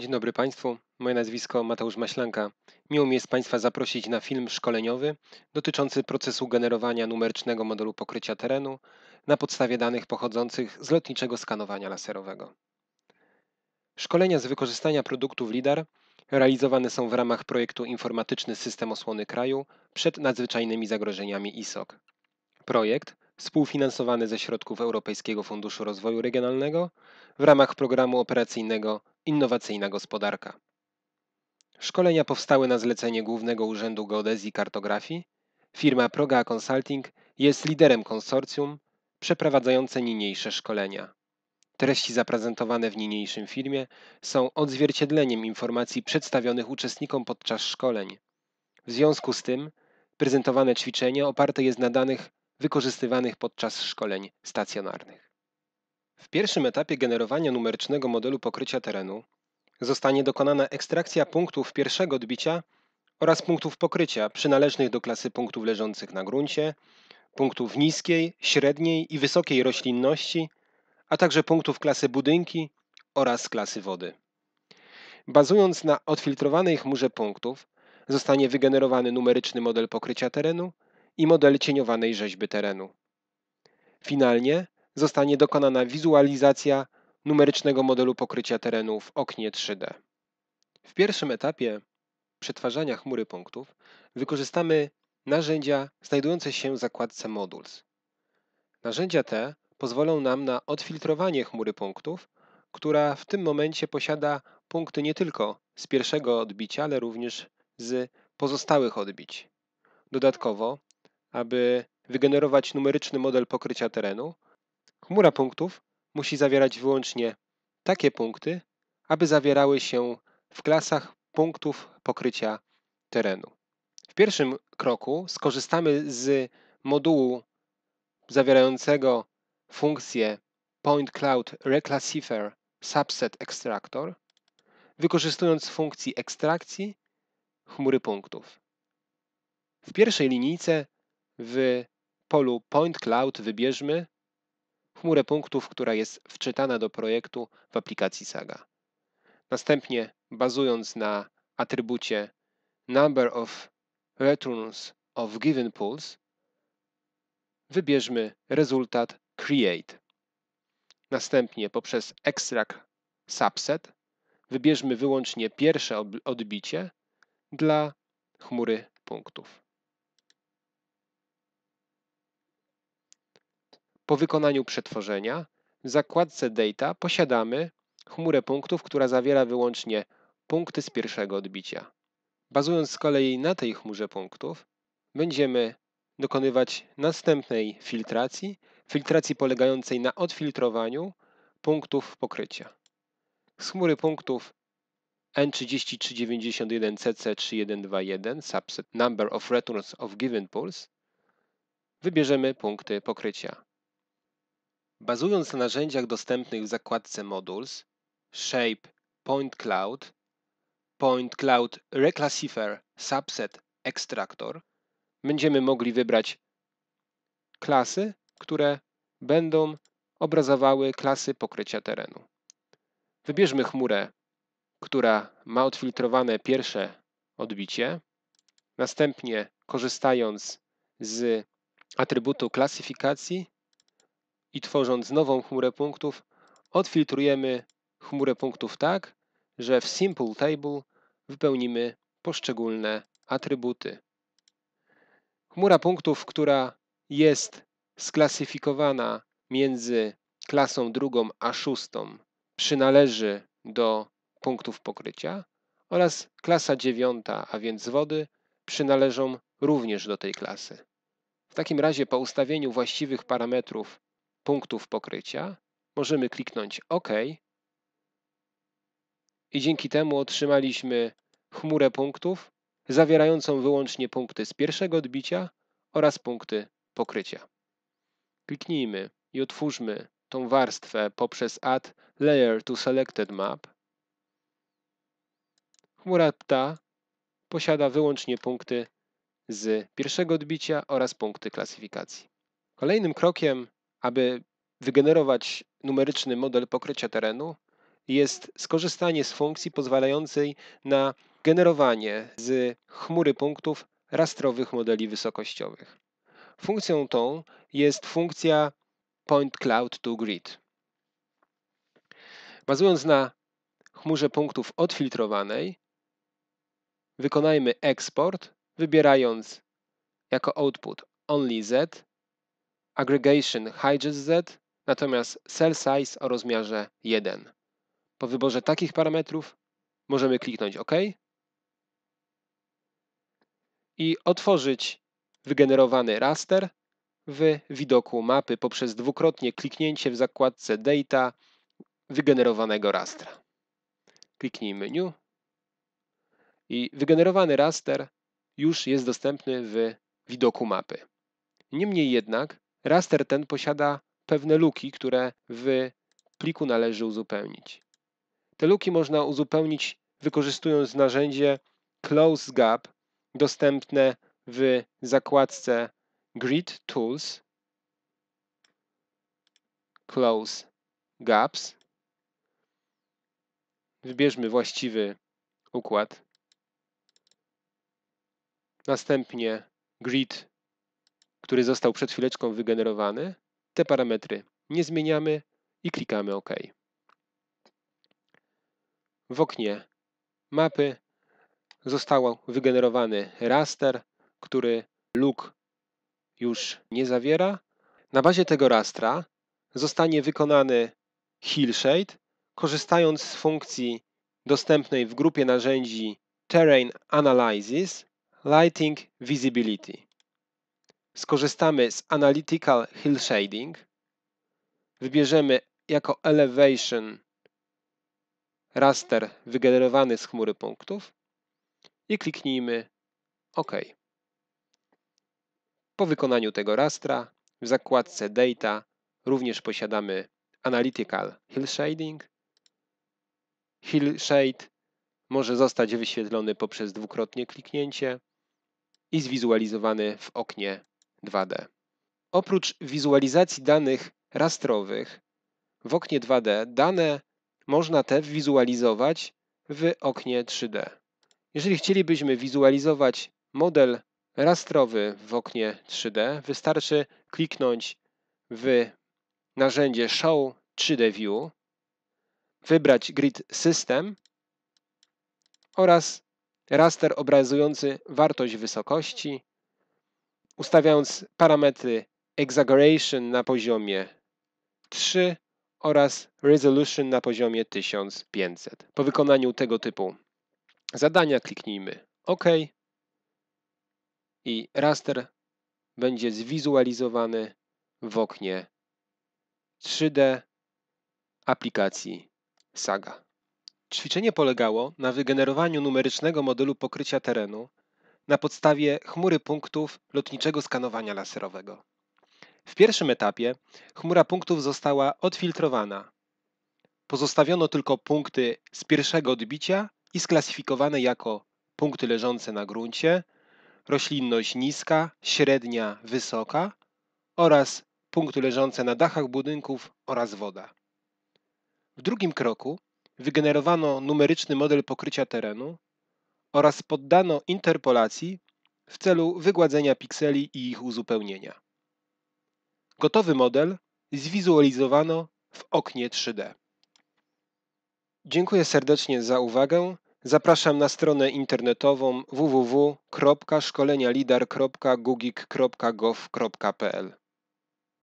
Dzień dobry Państwu, moje nazwisko Mateusz Maślanka. Miło mi jest Państwa zaprosić na film szkoleniowy dotyczący procesu generowania numerycznego modelu pokrycia terenu na podstawie danych pochodzących z lotniczego skanowania laserowego. Szkolenia z wykorzystania produktów LIDAR realizowane są w ramach projektu Informatyczny System Osłony Kraju przed nadzwyczajnymi zagrożeniami ISOC. Projekt współfinansowany ze środków Europejskiego Funduszu Rozwoju Regionalnego w ramach programu operacyjnego Innowacyjna Gospodarka. Szkolenia powstały na zlecenie Głównego Urzędu Geodezji i Kartografii. Firma Proga Consulting jest liderem konsorcjum przeprowadzające niniejsze szkolenia. Treści zaprezentowane w niniejszym filmie są odzwierciedleniem informacji przedstawionych uczestnikom podczas szkoleń. W związku z tym prezentowane ćwiczenie oparte jest na danych wykorzystywanych podczas szkoleń stacjonarnych. W pierwszym etapie generowania numerycznego modelu pokrycia terenu zostanie dokonana ekstrakcja punktów pierwszego odbicia oraz punktów pokrycia przynależnych do klasy punktów leżących na gruncie, punktów niskiej, średniej i wysokiej roślinności, a także punktów klasy budynki oraz klasy wody. Bazując na odfiltrowanej chmurze punktów, zostanie wygenerowany numeryczny model pokrycia terenu i model cieniowanej rzeźby terenu. Finalnie zostanie dokonana wizualizacja numerycznego modelu pokrycia terenu w oknie 3D. W pierwszym etapie przetwarzania chmury punktów wykorzystamy narzędzia znajdujące się w zakładce Modules. Narzędzia te pozwolą nam na odfiltrowanie chmury punktów, która w tym momencie posiada punkty nie tylko z pierwszego odbicia, ale również z pozostałych odbić. Dodatkowo, aby wygenerować numeryczny model pokrycia terenu, chmura punktów musi zawierać wyłącznie takie punkty, aby zawierały się w klasach punktów pokrycia terenu. W pierwszym kroku skorzystamy z modułu zawierającego funkcję Point Cloud Reclassifier Subset Extractor, wykorzystując funkcji ekstrakcji chmury punktów. W pierwszej linijce w polu Point Cloud wybierzmy chmurę punktów, która jest wczytana do projektu w aplikacji Saga. Następnie, bazując na atrybucie Number of Returns of Given Pools, wybierzmy rezultat Create. Następnie poprzez Extract Subset wybierzmy wyłącznie pierwsze odbicie dla chmury punktów. Po wykonaniu przetworzenia w zakładce Data posiadamy chmurę punktów, która zawiera wyłącznie punkty z pierwszego odbicia. Bazując z kolei na tej chmurze punktów, będziemy dokonywać następnej filtracji, filtracji polegającej na odfiltrowaniu punktów pokrycia. Z chmury punktów N3391CC3121 subset number of returns of given pools wybierzemy punkty pokrycia. Bazując na narzędziach dostępnych w zakładce Modules, Shape, Point Cloud, Point Cloud Reclassifier Subset Extractor, będziemy mogli wybrać klasy, które będą obrazowały klasy pokrycia terenu. Wybierzmy chmurę, która ma odfiltrowane pierwsze odbicie. Następnie, korzystając z atrybutu klasyfikacji, i tworząc nową chmurę punktów, odfiltrujemy chmurę punktów tak, że w Simple Table wypełnimy poszczególne atrybuty. Chmura punktów, która jest sklasyfikowana między klasą drugą a szóstą, przynależy do punktów pokrycia oraz klasa dziewiąta, a więc wody, przynależą również do tej klasy. W takim razie po ustawieniu właściwych parametrów punktów pokrycia, możemy kliknąć OK i dzięki temu otrzymaliśmy chmurę punktów zawierającą wyłącznie punkty z pierwszego odbicia oraz punkty pokrycia. Kliknijmy i otwórzmy tą warstwę poprzez Add Layer to Selected Map. Chmura ta posiada wyłącznie punkty z pierwszego odbicia oraz punkty klasyfikacji. Kolejnym krokiem aby wygenerować numeryczny model pokrycia terenu, jest skorzystanie z funkcji pozwalającej na generowanie z chmury punktów rastrowych modeli wysokościowych. Funkcją tą jest funkcja Point Cloud to Grid. Bazując na chmurze punktów odfiltrowanej, wykonajmy eksport, wybierając jako output only Z, aggregation high Z, natomiast cell size o rozmiarze 1. Po wyborze takich parametrów możemy kliknąć OK i otworzyć wygenerowany raster w widoku mapy poprzez dwukrotnie kliknięcie w zakładce Data wygenerowanego rastra. Kliknijmy New i wygenerowany raster już jest dostępny w widoku mapy. Niemniej jednak raster ten posiada pewne luki, które w pliku należy uzupełnić. Te luki można uzupełnić wykorzystując narzędzie Close Gap dostępne w zakładce Grid Tools Close Gaps. Wybierzmy właściwy układ. Następnie grid, który został przed chwileczką wygenerowany. Te parametry nie zmieniamy i klikamy OK. W oknie mapy został wygenerowany raster, który luk już nie zawiera. Na bazie tego rastra zostanie wykonany hillshade, korzystając z funkcji dostępnej w grupie narzędzi Terrain Analysis Lighting Visibility. Skorzystamy z Analytical Hill Shading. Wybierzemy jako Elevation raster wygenerowany z chmury punktów i kliknijmy OK. Po wykonaniu tego rastra w zakładce Data również posiadamy Analytical Hill Shading. Hill Shade może zostać wyświetlony poprzez dwukrotnie kliknięcie i zwizualizowany w oknie 2D. Oprócz wizualizacji danych rastrowych w oknie 2D dane można te wizualizować w oknie 3D. Jeżeli chcielibyśmy wizualizować model rastrowy w oknie 3D, wystarczy kliknąć w narzędzie Show 3D View, wybrać Grid System oraz raster obrazujący wartość wysokości, ustawiając parametry Exaggeration na poziomie 3 oraz Resolution na poziomie 1500. Po wykonaniu tego typu zadania kliknijmy OK i raster będzie zwizualizowany w oknie 3D aplikacji Saga. Ćwiczenie polegało na wygenerowaniu numerycznego modelu pokrycia terenu na podstawie chmury punktów lotniczego skanowania laserowego. W pierwszym etapie chmura punktów została odfiltrowana. Pozostawiono tylko punkty z pierwszego odbicia i sklasyfikowane jako punkty leżące na gruncie, roślinność niska, średnia, wysoka oraz punkty leżące na dachach budynków oraz woda. W drugim kroku wygenerowano numeryczny model pokrycia terenu oraz poddano interpolacji w celu wygładzenia pikseli i ich uzupełnienia. Gotowy model zwizualizowano w oknie 3D. Dziękuję serdecznie za uwagę. Zapraszam na stronę internetową www.szkolenialidar.gugik.gov.pl